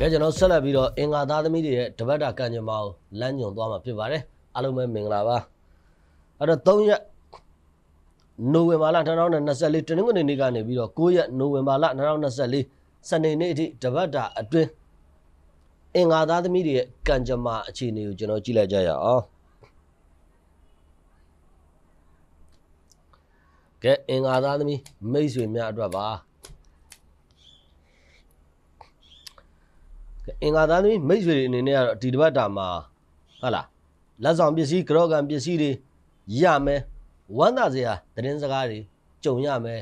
ကဲကျွန်တော်ဆက်လက်ပြီးတော့အင်္ဂါသားသမီးတွေရဲ့တပတ်တာကံကြမ္မာကိုလမ်းညွန်သွားမှာဖြစ်ပါတယ်အားလုံးပဲမင်္ဂလာပါအဲ့တော့3ရက်နိုဝင်ဘာလ2024တနင်္ဂနွေနေ့ကနေပြီးတော့9ရက်နိုဝင်ဘာလ2024စနေနေ့အထိတပတ်တာအတွင်းအင်္ဂါသားသမီးတွေရဲ့ကံကြမ္မာအခြေအနေကိုကျွန်တော်ကြည့်လိုက်ကြရအောင်ကဲအင်္ဂါသားသမီးမိတ်ဆွေများအတွက်ပါ အင်္ဂါသားသမီးမိတ်ဆွေတွေအနေနဲ့ကတော့ဒီတစ်ပတ်တာမှာဟုတ်လားလက်ဆောင်ပစ္စည်းကြော့ကန်ပစ္စည်းတွေရမယ်ဝမ်းသာစရာသတင်းစကားတွေကြုံရမယ်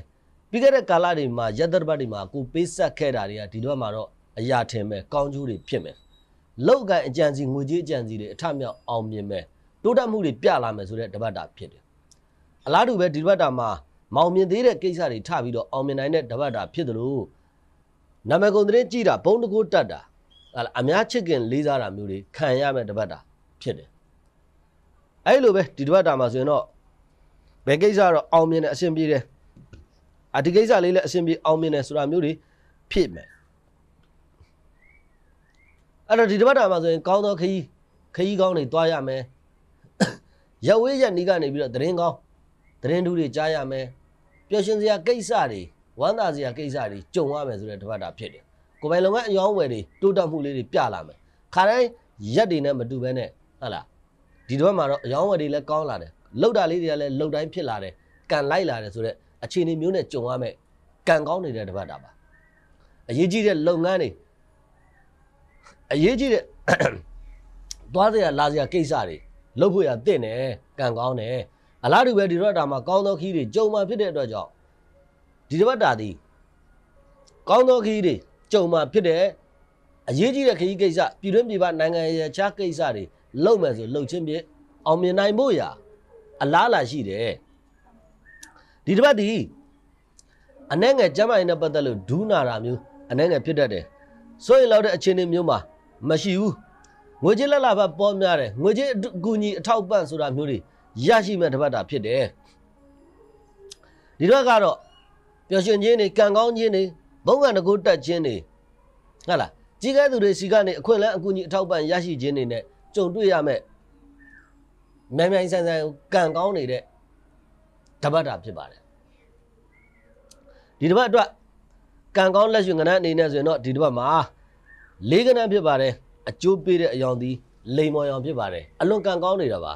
ပြီးခဲ့တဲ့ကာလတွေမှာရက်သက်တစ်ပတ်တွေမှာကိုပေးဆက်ခဲ့တာတွေကဒီတစ်ပတ်မှာတော့အရာထင်မယ်ကောင်းကျိုးတွေဖြစ်မယ်လောက်ကန်အကြံစီငွေကြေးအကြံစီတွေအထမြောက်အောင်မြင်မယ်တိုးတက်မှုတွေပြလာမယ်ဆိုတဲ့တစ်ပတ်တာဖြစ်တယ်အလားတူပဲဒီတစ်ပတ်တာမှာမောင်မြင်သေးတဲ့ကိစ္စတွေထပြီးတော့အောင်မြင်နိုင်တဲ့တစ်ပတ်တာဖြစ်တယ်လို့နာမည်ကုန်သတင်းကြည့်တာဘုံတကူတက်တာဟာလား အများချစ်ခင်လေးစားတာမျိုးတွေခံရမယ်တစ်ပတ်တာဖြစ်တယ်အဲ့လိုပဲဒီတစ်ပတ်တာမှာဆိုရင်တော့ဘယ်ကိစ္စတော့အောင်မြင်တဲ့အဆင်ပြေတယ်အဒီကိစ္စလေးလည်းအဆင်ပြေအောင်မြင်တယ်ဆိုတာမျိုးတွေဖြစ်မယ်အဲ့တော့ဒီတစ်ပတ်တာမှာဆိုရင်ကောင်းသောခရီးခရီးကောင်းတွေတွားရမယ်ရက်ဝေးရက်နီးကနေပြီးတော့သတင်းကောင်းသတင်းတူးတွေကြားရမယ်ပျော်ရွှင်စရာကိစ္စတွေဝမ်းသာစရာကိစ္စတွေကြုံရမယ်ဆိုတဲ့တစ်ပတ်တာဖြစ်တယ် ကိုယ်ပိုင်လုပ်ငန်းအယောင်းဝယ်တွေတိုးတက်မှုလေးတွေပြလာမယ်ခါတိုင်းရက်တွေနဲ့မတူဘဲနဲ့ဟုတ်လားဒီတစ်ပတ်မှာတော့အယောင်းဝယ်တွေလည်းကောင်းလာတယ်လှုပ်တာလေးတွေကလည်းလှုပ်တိုင်းဖြစ်လာတယ်ကန်လိုက်လာတယ်ဆိုတော့အခြေအနေမျိုးနဲ့ကြုံရမယ်ကန်ကောင်းနေတဲ့တစ်ပတ်တာပါအရေးကြီးတဲ့လုပ်ငန်းတွေအရေးကြီးတဲ့သွားစရာလာစရာကိစ္စတွေလုပ်ဖို့ရတင့်တယ်ကန်ကောင်းတယ်အလားတူပဲဒီတော့တာမှာကောင်းသောခီးတွေကြုံမှဖြစ်တဲ့အတွက်ကြောင့်ဒီတစ်ပတ်တာဒီကောင်းသောခီးတွေ ကြုံမှဖြစ်တဲ့အရေးကြီးတဲ့ခရီးကိစ္စပြည်တွင်းပြည်ပနိုင်ငံရဲ့ခြားကိစ္စတွေလုပ်မယ်ဆိုလုပ်ချင်းဖြင့်အောင်မြင်နိုင်ဖို့ရာအလားအလာရှိတယ်ဒီတစ်ပတ်ဒီအနှဲငယ်ကျမ်းမာရေးနဲ့ပတ်သက်လို့ဒူးနာတာမျိုးအနှဲငယ်ဖြစ်တတ်တယ်ဆိုရင်လောက်တဲ့အခြေအနေမျိုးမှာမရှိဘူးငွေကြေးလက်လာဘက်ပေါ်များတယ်ငွေကြေးအကူအညီအထောက်ပံ့ဆိုတာမျိုးတွေရရှိမဲ့တစ်ပတ်တာဖြစ်တယ်ဒီတော့ကတော့ပျော်ရွှင်ခြင်းတွေကံကောင်းခြင်းတွေ ဘုံကံတကူတက်ခြင်းတွေဟုတ်လားကြီးကဲသူတွေစီကနေအခွင့်အလမ်းအကူအညီအထောက်ပံ့ရရှိခြင်းတွေနဲ့ကြုံတွေ့ရမဲ့မြန်မြန်ဆန်ဆန်ကံကောင်းနေတဲ့တပတ်တာဖြစ်ပါတယ်ဒီတပတ်အတွက်ကံကောင်းလက်ရွှင်ကဏ္ဍအနေနဲ့ဆိုရင်တော့ဒီတပတ်မှာလေးကဏ္ဍဖြစ်ပါတယ်အကျိုးပေးတဲ့အယောင်သည်လိမ်မော်ရောင်ဖြစ်ပါတယ်အလွန်ကံကောင်းနေတာပါ